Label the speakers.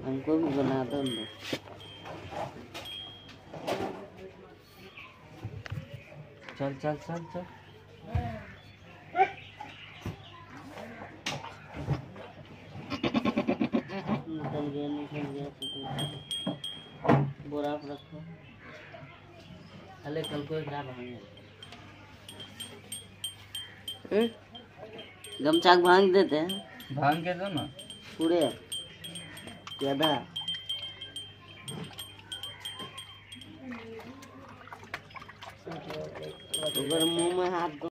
Speaker 1: हमको भी बना दो
Speaker 2: चल चल चल चल।
Speaker 1: निकल गया निकल गया बोरा रखो। अरे कल को खराब भांगे गमछा भाँग देते हैं।
Speaker 2: भाँग के दो ना?
Speaker 1: पूरे। ज़्यादा। अगर मुँह में हाथ